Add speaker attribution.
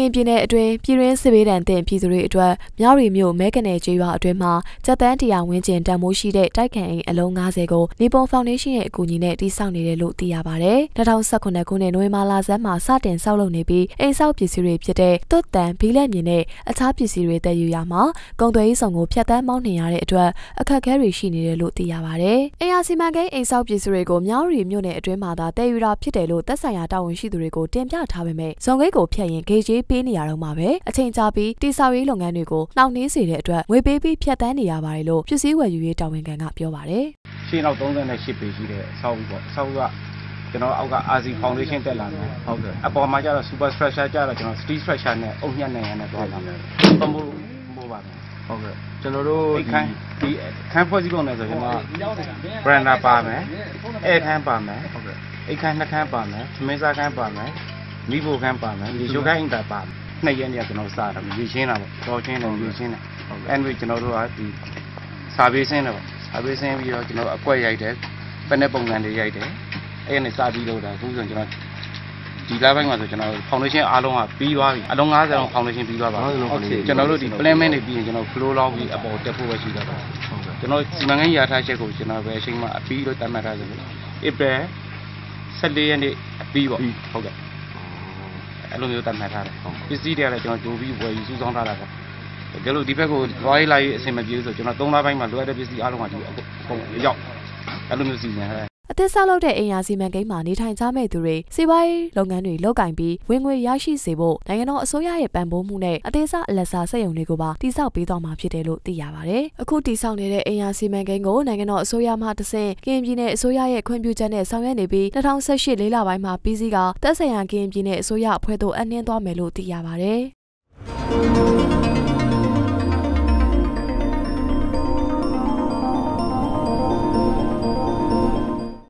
Speaker 1: ရင်ပြည်နယ်အတွင်းပြည်ရင်းစစ်ဘေးဒဏ်တင်ပြည်သူတွေအတွက်မြောက်ရီမြို့မဲကနေကျေးရွာအတွင်းမှာစက်တန်းတရားဝင်းကျင်တန်မိုးရှိတဲ့တိုက်ခန်အိမ်အလုံး90ကိုနေပုံဖောင်ဒေးရှင်းရဲ့အကူအညီနဲ့တည်ဆောက်နေတယ်လို့သိရပါဗျ။2019ခုနှစ်နိုဝင်ဘာလဆန်းမှာစတင်ဆောက်လုပ်နေပြီးအိမ်ဆောက်ပစ္စည်းတွေဖြစ်တဲ့သွတ်တန်ဘီလက်မြင်နဲ့အခြားပစ္စည်းတွေတည်ယူရမှာကုန်သွယ်ရေးဆောင်ကိုဖျက်ဆီးမောင်းနှင်ရတဲ့အတွက်အခက်အခဲတွေရှိနေတယ်လို့သိရပါဗျ။အိမ်ယာစီမံကိန်းအိမ်ဆောက်ပစ္စည်းတွေကိုမြောက်ရီမြို့နယ်အတွင်းမှာသာတည်ယူတာဖြစ်တယ်လို့သက်ဆိုင်ရာတာဝန်ရှိသူတွေကိုတင်ပြထားပေမဲ့ဇုံဂိတ်ကိုဖျက်ရင်ဂေးကြီးပေးနေရတော့မှာပဲအချိန်ကြာပြီးတိဆောက်ရေးလုပ်ငန်းတွေကိုနှောင့်နှေးစေတဲ့အတွက်ငွေပေးပြီးဖျက်ဆီးနေရပါတယ်လို့ပြည်စည်းဝယ်ယူရေးတာဝန်ခံကပြောပါတယ်။
Speaker 2: ရှင်းတော့38ပေရှိတဲ့အဆောက်အဦပေါ့။အဆောက်အဦကကျွန်တော်အောက်က RC Foundation တက်လာမယ်။ဟုတ်ကဲ့။အပေါ်မှာကျတော့ Super Structure ကျတော့ကျွန်တော် Steel Structure နဲ့အုပ်ညှက်နေရတဲ့သွားပါမယ်။ပမိုးမိုးပါမယ်။ဟုတ်ကဲ့။ကျွန်တော်တို့ဒီခန်းဒီခန်းဖွဲ့စည်းပုံနဲ့ဆိုကျွန်တော် Branda ပါမယ်။အဲခန်းပါမယ်။ဟုတ်ကဲ့။အိတ်ခန်းနှစ်ခန်းပါမယ်။သမင်းစားခန်းပါမယ်။ မိဖို့ခန်းပါမယ်။ရေချိုးခန်းအင်တာပါမယ်။နှစ်ရက်နေကျွန်တော်စတာရေရှင်းတာပေါ့။တော်ချင်းတယ်ရေရှင်းတယ်။အဲ့ဒီကျွန်တော်တို့ကဒီစာပေးစင်းတယ်ပေါ့။စာပေးစင်းပြီးတော့ကျွန်တော်အကွက်ရိုက်တယ်။ပနဲ့ပုံစံတွေရိုက်တယ်။အဲ့ဒီနဲ့စပြီးလို့တာအခုဆိုကျွန်တော်ဒီလပိုင်းမှာဆိုကျွန်တော် foundation အားလုံးကပြီးသွားပြီအလုံး90လောက် foundation ပြီးသွားပါပြီကျွန်တော်တို့ဒီ planning တွေပြီးရင်ကျွန်တော် flow လောက်ပြီးအပေါ်တက်ဖို့ပဲရှိတော့တယ်ကျွန်တော်စီမံကိန်းရာထားချက်ကိုကျွန်တော်ပဲအချိန်မှအပြီးလို့တတ်မှတ်ထားတယ် April 14ရက်နေ့အပြီးပေါ့ဟုတ်ကဲ့ အဲ့လိုမျိုးတတ်မှတ်ထားတယ်ပစ္စည်းတွေကလည်းကျွန်တော်ကြိုပြီးဝယ်ယူစုဆောင်းထားတာပေါ့ဒါလို့ဒီဘက်ကို royal လိုက်အဆင်မပြေဘူးဆိုကျွန်တော်၃လပိုင်းမှာလိုအပ်တဲ့ပစ္စည်းအားလုံးကဒီအကုန်ရောက်အဲ့လိုမျိုးစီစဉ်ထားတယ်
Speaker 1: အသစ်ဆောက်လုပ်တဲ့အိမ်ယာစီမံကိန်းမှာနေထိုင်ကြမဲ့သူတွေစီးပွားရေးလုပ်ငန်းတွေလုပ်ကင်ပြီးဝင်ငွေရရှိစေဖို့နိုင်ငံတော်အစိုးရရဲ့ပံ့ပိုးမှုနဲ့အသေးစားအလက်စားစက်ရုံတွေကိုပါတိစောက်ပေးသွားမှာဖြစ်တယ်လို့သိရပါဗျ။အခုတိစောက်နေတဲ့အိမ်ယာစီမံကိန်းကိုနိုင်ငံတော်အစိုးရမှတဆင့်ကရင်ပြည်နယ်အစိုးရရဲ့ခွင့်ပြုချက်နဲ့ဆောင်ရွက်နေပြီး2018လေးလပိုင်းမှာပြီးစီးကသက်ဆိုင်ရာကရင်ပြည်နယ်အစိုးရအဖွဲ့သို့အနှင်းသွားမယ်လို့သိရပါဗျ။